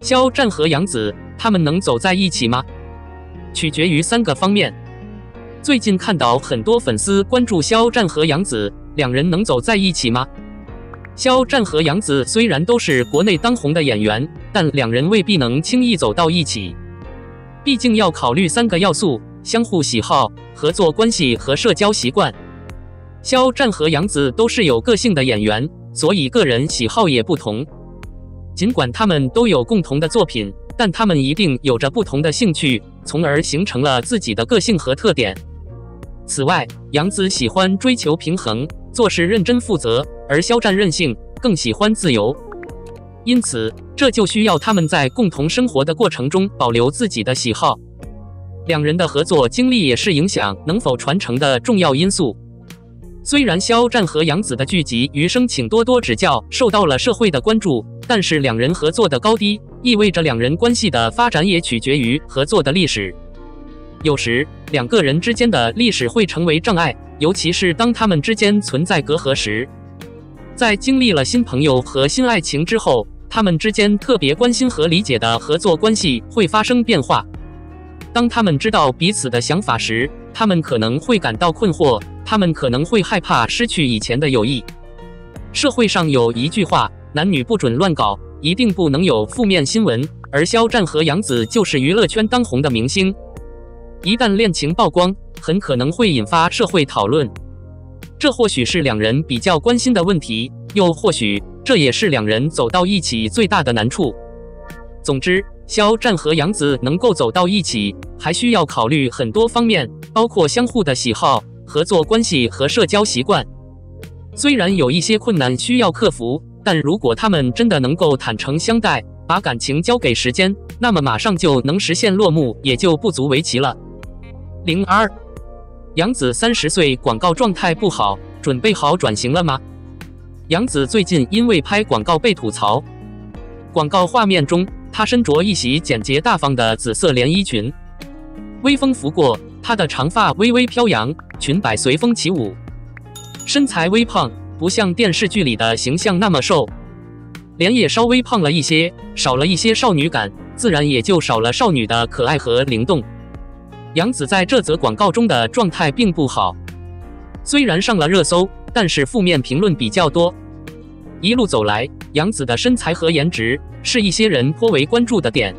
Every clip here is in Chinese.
肖战和杨紫他们能走在一起吗？取决于三个方面。最近看到很多粉丝关注肖战和杨紫两人能走在一起吗？肖战和杨紫虽然都是国内当红的演员，但两人未必能轻易走到一起。毕竟要考虑三个要素：相互喜好、合作关系和社交习惯。肖战和杨紫都是有个性的演员，所以个人喜好也不同。尽管他们都有共同的作品，但他们一定有着不同的兴趣，从而形成了自己的个性和特点。此外，杨紫喜欢追求平衡，做事认真负责，而肖战任性，更喜欢自由。因此，这就需要他们在共同生活的过程中保留自己的喜好。两人的合作经历也是影响能否传承的重要因素。虽然肖战和杨紫的剧集《余生，请多多指教》受到了社会的关注，但是两人合作的高低，意味着两人关系的发展也取决于合作的历史。有时，两个人之间的历史会成为障碍，尤其是当他们之间存在隔阂时。在经历了新朋友和新爱情之后，他们之间特别关心和理解的合作关系会发生变化。当他们知道彼此的想法时，他们可能会感到困惑。他们可能会害怕失去以前的友谊。社会上有一句话：男女不准乱搞，一定不能有负面新闻。而肖战和杨紫就是娱乐圈当红的明星，一旦恋情曝光，很可能会引发社会讨论。这或许是两人比较关心的问题，又或许这也是两人走到一起最大的难处。总之，肖战和杨紫能够走到一起，还需要考虑很多方面，包括相互的喜好。合作关系和社交习惯，虽然有一些困难需要克服，但如果他们真的能够坦诚相待，把感情交给时间，那么马上就能实现落幕，也就不足为奇了。零二，杨紫三十岁，广告状态不好，准备好转型了吗？杨紫最近因为拍广告被吐槽，广告画面中她身着一袭简洁大方的紫色连衣裙，微风拂过。她的长发微微飘扬，裙摆随风起舞，身材微胖，不像电视剧里的形象那么瘦，脸也稍微胖了一些，少了一些少女感，自然也就少了少女的可爱和灵动。杨紫在这则广告中的状态并不好，虽然上了热搜，但是负面评论比较多。一路走来，杨紫的身材和颜值是一些人颇为关注的点，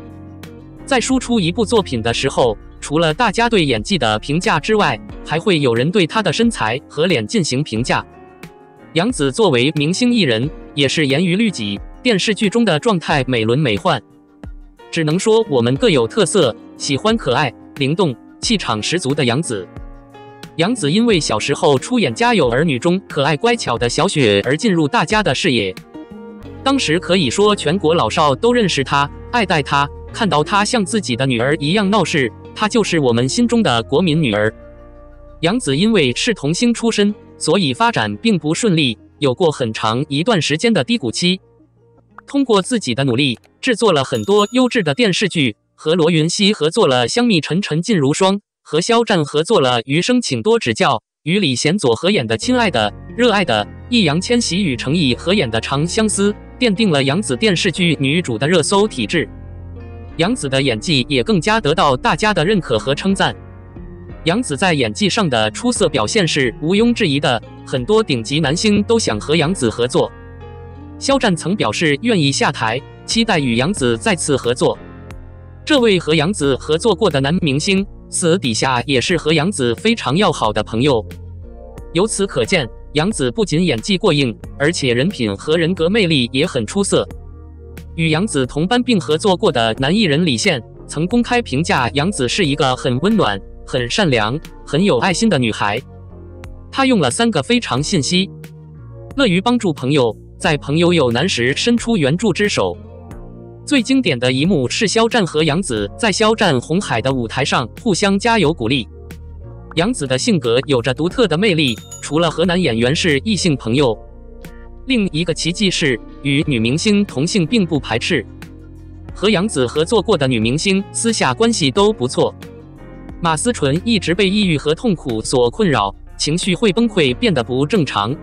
在输出一部作品的时候。除了大家对演技的评价之外，还会有人对她的身材和脸进行评价。杨紫作为明星艺人，也是严于律己，电视剧中的状态美轮美奂。只能说我们各有特色，喜欢可爱、灵动、气场十足的杨紫。杨紫因为小时候出演《家有儿女》中可爱乖巧的小雪而进入大家的视野，当时可以说全国老少都认识她，爱戴她，看到她像自己的女儿一样闹事。她就是我们心中的国民女儿。杨紫因为是童星出身，所以发展并不顺利，有过很长一段时间的低谷期。通过自己的努力，制作了很多优质的电视剧，和罗云熙合作了《香蜜沉沉烬如霜》，和肖战合作了《余生，请多指教》，与李贤佐合演的《亲爱的，热爱的》，易烊千玺与程毅合演的《长相思》，奠定了杨紫电视剧女主的热搜体质。杨紫的演技也更加得到大家的认可和称赞。杨紫在演技上的出色表现是毋庸置疑的，很多顶级男星都想和杨紫合作。肖战曾表示愿意下台，期待与杨紫再次合作。这位和杨紫合作过的男明星，私底下也是和杨紫非常要好的朋友。由此可见，杨紫不仅演技过硬，而且人品和人格魅力也很出色。与杨紫同班并合作过的男艺人李现曾公开评价杨紫是一个很温暖、很善良、很有爱心的女孩。他用了三个非常信息：乐于帮助朋友，在朋友有难时伸出援助之手。最经典的一幕是肖战和杨紫在肖战红海的舞台上互相加油鼓励。杨紫的性格有着独特的魅力，除了和男演员是异性朋友。另一个奇迹是，与女明星同性并不排斥。和杨紫合作过的女明星私下关系都不错。马思纯一直被抑郁和痛苦所困扰，情绪会崩溃，变得不正常。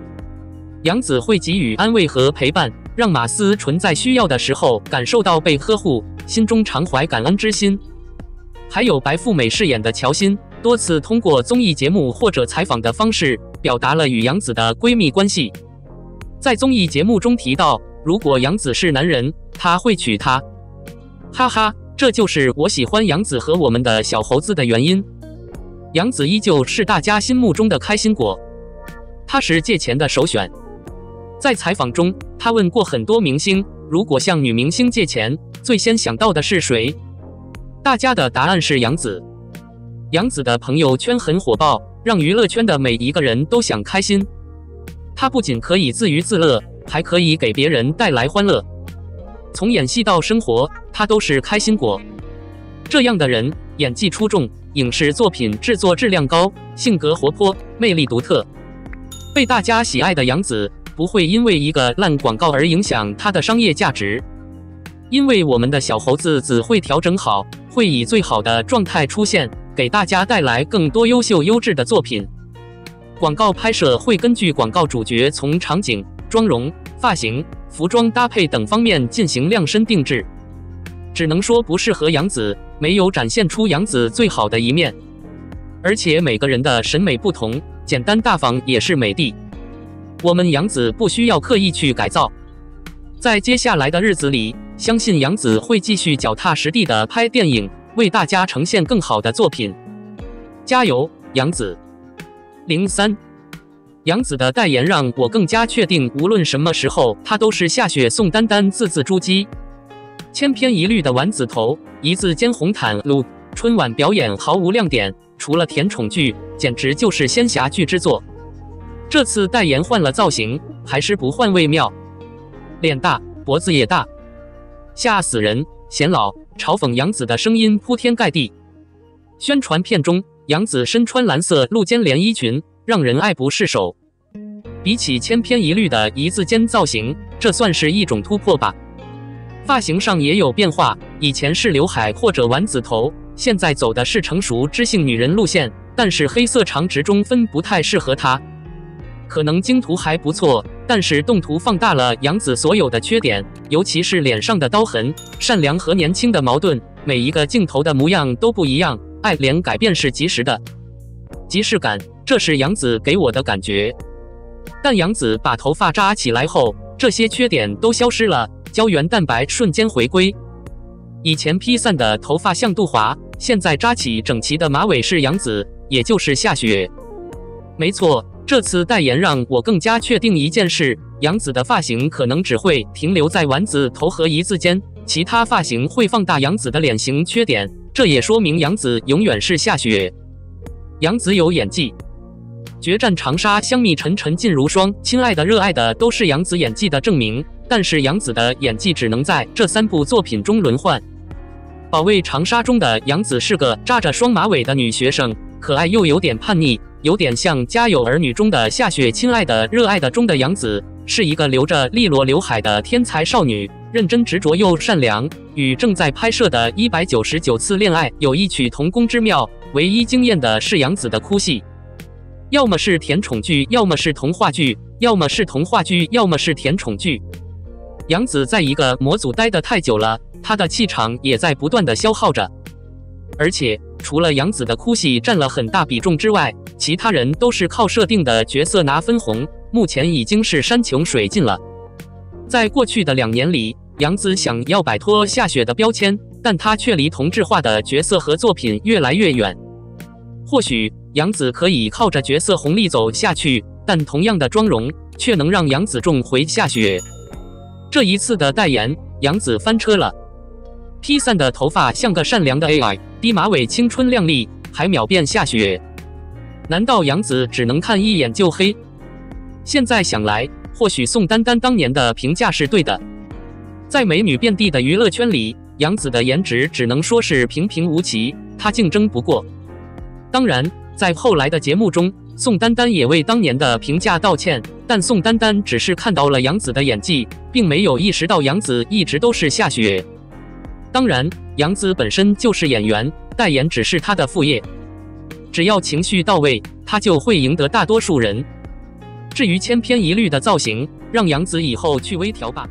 杨紫会给予安慰和陪伴，让马思纯在需要的时候感受到被呵护，心中常怀感恩之心。还有白富美饰演的乔欣，多次通过综艺节目或者采访的方式，表达了与杨紫的闺蜜关系。在综艺节目中提到，如果杨紫是男人，他会娶她。哈哈，这就是我喜欢杨紫和我们的小猴子的原因。杨紫依旧是大家心目中的开心果，她是借钱的首选。在采访中，她问过很多明星，如果向女明星借钱，最先想到的是谁？大家的答案是杨紫。杨紫的朋友圈很火爆，让娱乐圈的每一个人都想开心。她不仅可以自娱自乐，还可以给别人带来欢乐。从演戏到生活，她都是开心果。这样的人，演技出众，影视作品制作质量高，性格活泼，魅力独特，被大家喜爱的杨紫，不会因为一个烂广告而影响她的商业价值。因为我们的小猴子只会调整好，会以最好的状态出现，给大家带来更多优秀优质的作品。广告拍摄会根据广告主角从场景、妆容、发型、服装搭配等方面进行量身定制。只能说不适合杨紫，没有展现出杨紫最好的一面。而且每个人的审美不同，简单大方也是美的。我们杨紫不需要刻意去改造。在接下来的日子里。相信杨紫会继续脚踏实地的拍电影，为大家呈现更好的作品。加油，杨紫！零三，杨紫的代言让我更加确定，无论什么时候，她都是下雪宋丹丹字字珠玑。千篇一律的丸子头，一字肩红毯路，春晚表演毫无亮点，除了甜宠剧，简直就是仙侠剧之作。这次代言换了造型，还是不换未妙。脸大，脖子也大。吓死人！显老嘲讽杨紫的声音铺天盖地。宣传片中，杨紫身穿蓝色露肩连衣裙，让人爱不释手。比起千篇一律的一字肩造型，这算是一种突破吧。发型上也有变化，以前是刘海或者丸子头，现在走的是成熟知性女人路线。但是黑色长直中分不太适合她。可能精图还不错，但是动图放大了杨紫所有的缺点，尤其是脸上的刀痕、善良和年轻的矛盾，每一个镜头的模样都不一样。爱脸改变是及时的，即视感，这是杨紫给我的感觉。但杨紫把头发扎起来后，这些缺点都消失了，胶原蛋白瞬间回归。以前披散的头发像杜华，现在扎起整齐的马尾是杨紫，也就是夏雪。没错。这次代言让我更加确定一件事：杨紫的发型可能只会停留在丸子头和一字肩，其他发型会放大杨紫的脸型缺点。这也说明杨紫永远是夏雪。杨紫有演技，《决战长沙》香蜜沉沉烬如霜，亲爱的热爱的都是杨紫演技的证明。但是杨紫的演技只能在这三部作品中轮换。《保卫长沙》中的杨紫是个扎着双马尾的女学生，可爱又有点叛逆。有点像《家有儿女》中的夏雪，亲爱的、热爱的中的杨紫，是一个留着利落刘海的天才少女，认真执着又善良。与正在拍摄的《一百九十九次恋爱》有异曲同工之妙。唯一惊艳的是杨紫的哭戏，要么是甜宠剧，要么是童话剧，要么是童话剧，要么是甜宠剧。杨紫在一个模组待得太久了，她的气场也在不断的消耗着，而且。除了杨紫的哭戏占了很大比重之外，其他人都是靠设定的角色拿分红。目前已经是山穷水尽了。在过去的两年里，杨紫想要摆脱夏雪的标签，但她却离同质化的角色和作品越来越远。或许杨紫可以靠着角色红利走下去，但同样的妆容却能让杨紫重回夏雪。这一次的代言，杨紫翻车了。披散的头发像个善良的 AI，低马尾青春靓丽，还秒变下雪。难道杨紫只能看一眼就黑？现在想来，或许宋丹丹当年的评价是对的。在美女遍地的娱乐圈里，杨紫的颜值只能说是平平无奇，她竞争不过。当然，在后来的节目中，宋丹丹也为当年的评价道歉，但宋丹丹只是看到了杨紫的演技，并没有意识到杨紫一直都是夏雪。当然，杨紫本身就是演员，代言只是她的副业。只要情绪到位，她就会赢得大多数人。至于千篇一律的造型，让杨紫以后去微调吧。